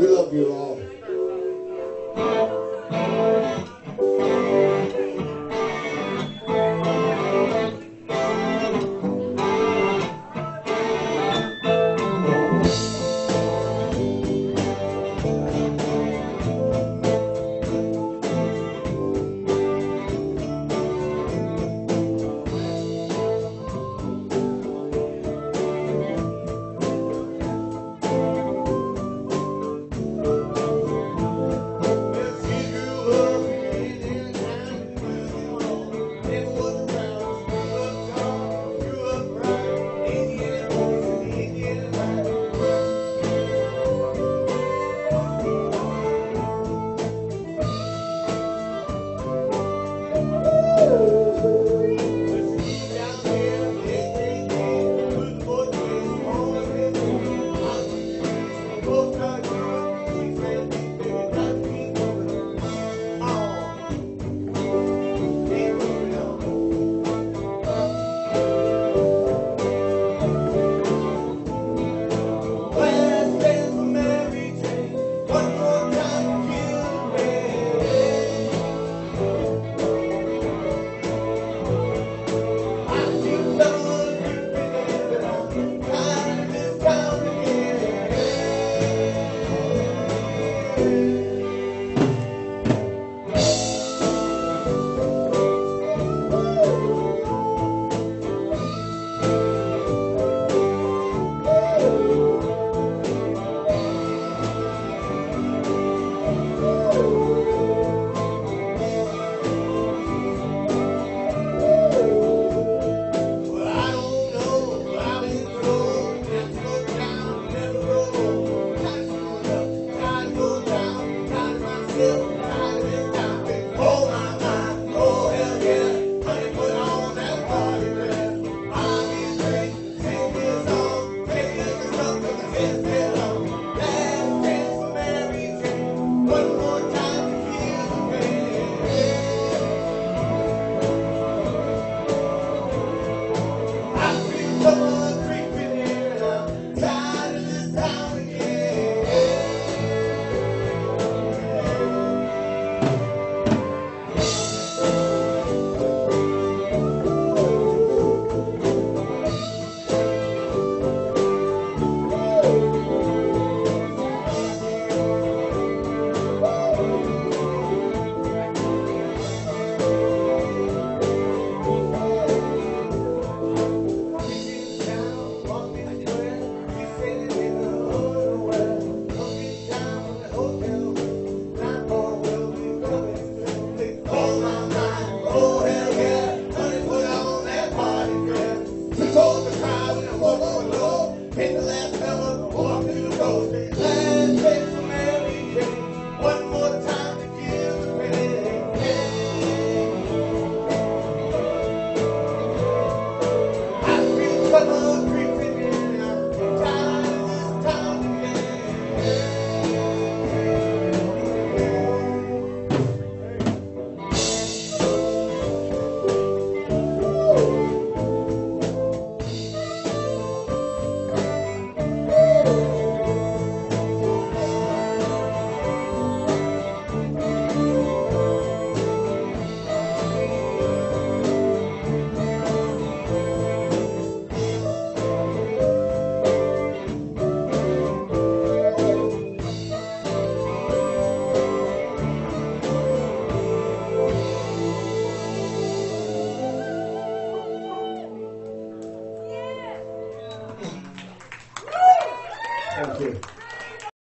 We love you all.